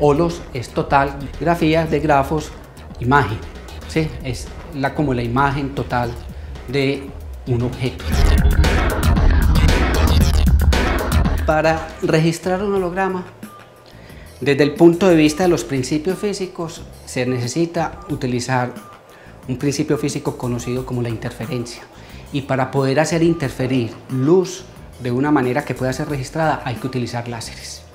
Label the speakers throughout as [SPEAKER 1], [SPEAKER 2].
[SPEAKER 1] Holos es total, grafía de grafos, imagen. ¿sí? Es la, como la imagen total de un objeto. Para registrar un holograma, desde el punto de vista de los principios físicos, se necesita utilizar un principio físico conocido como la interferencia. Y para poder hacer interferir luz de una manera que pueda ser registrada, hay que utilizar láseres.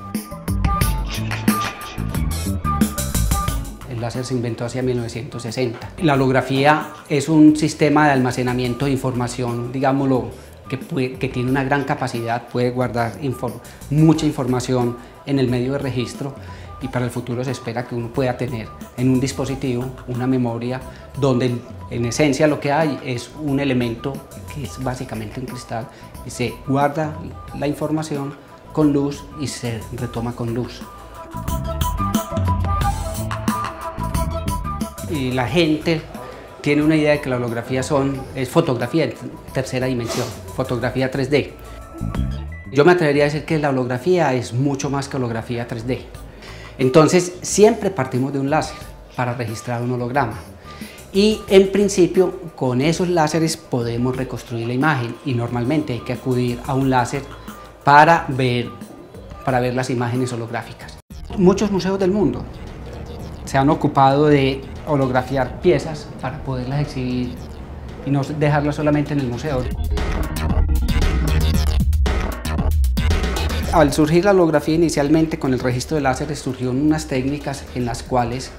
[SPEAKER 1] Láser se inventó hacia 1960. La holografía es un sistema de almacenamiento de información, digámoslo, que, que tiene una gran capacidad, puede guardar mucha información en el medio de registro y para el futuro se espera que uno pueda tener en un dispositivo una memoria donde en esencia lo que hay es un elemento que es básicamente un cristal y se guarda la información con luz y se retoma con luz. Y la gente tiene una idea de que la holografía son, es fotografía en tercera dimensión, fotografía 3D. Yo me atrevería a decir que la holografía es mucho más que holografía 3D. Entonces, siempre partimos de un láser para registrar un holograma. Y en principio, con esos láseres podemos reconstruir la imagen y normalmente hay que acudir a un láser para ver, para ver las imágenes holográficas. Muchos museos del mundo se han ocupado de holografiar piezas para poderlas exhibir y no dejarlas solamente en el museo. Al surgir la holografía inicialmente con el registro de láseres surgieron unas técnicas en las cuales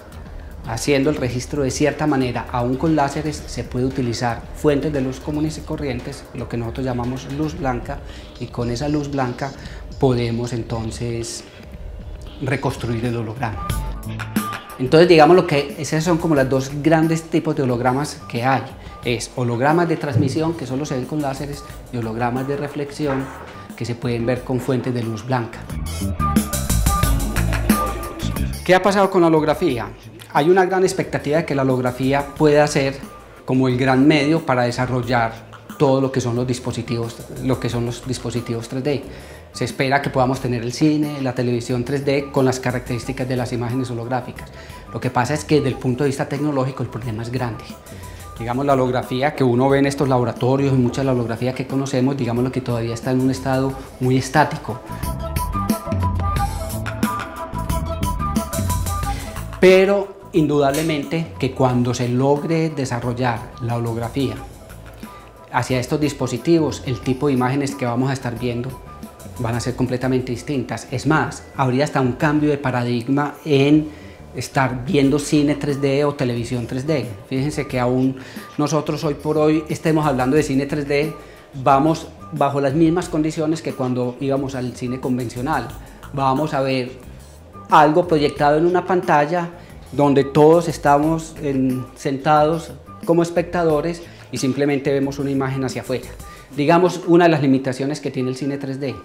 [SPEAKER 1] haciendo el registro de cierta manera, aún con láseres, se puede utilizar fuentes de luz comunes y corrientes, lo que nosotros llamamos luz blanca, y con esa luz blanca podemos entonces reconstruir el holograma. Entonces digamos lo que esas son como los dos grandes tipos de hologramas que hay. Es hologramas de transmisión que solo se ven con láseres y hologramas de reflexión que se pueden ver con fuentes de luz blanca. ¿Qué ha pasado con la holografía? Hay una gran expectativa de que la holografía pueda ser como el gran medio para desarrollar todo lo que son los dispositivos, lo que son los dispositivos 3D. Se espera que podamos tener el cine, la televisión 3D con las características de las imágenes holográficas. Lo que pasa es que desde el punto de vista tecnológico el problema es grande digamos, la holografía que uno ve en estos laboratorios y mucha de la holografía que conocemos, digamos, lo que todavía está en un estado muy estático. Pero indudablemente que cuando se logre desarrollar la holografía hacia estos dispositivos, el tipo de imágenes que vamos a estar viendo van a ser completamente distintas. Es más, habría hasta un cambio de paradigma en estar viendo cine 3D o televisión 3D. Fíjense que aún nosotros hoy por hoy estemos hablando de cine 3D, vamos bajo las mismas condiciones que cuando íbamos al cine convencional. Vamos a ver algo proyectado en una pantalla donde todos estamos sentados como espectadores y simplemente vemos una imagen hacia afuera. Digamos, una de las limitaciones que tiene el cine 3D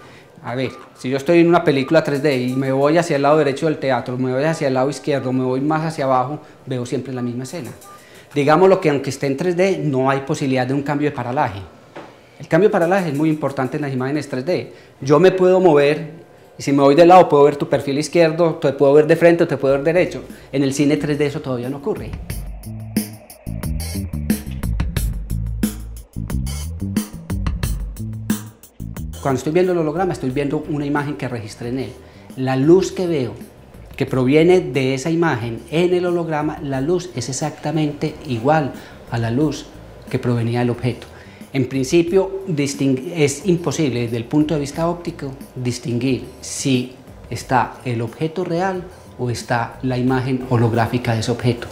[SPEAKER 1] a ver, si yo estoy en una película 3D y me voy hacia el lado derecho del teatro, me voy hacia el lado izquierdo, me voy más hacia abajo, veo siempre la misma escena. Digamos lo que aunque esté en 3D, no hay posibilidad de un cambio de paralaje. El cambio de paralaje es muy importante en las imágenes 3D. Yo me puedo mover y si me voy de lado puedo ver tu perfil izquierdo, te puedo ver de frente o te puedo ver derecho. En el cine 3D eso todavía no ocurre. Cuando estoy viendo el holograma estoy viendo una imagen que registré en él. La luz que veo, que proviene de esa imagen en el holograma, la luz es exactamente igual a la luz que provenía del objeto. En principio es imposible desde el punto de vista óptico distinguir si está el objeto real o está la imagen holográfica de ese objeto.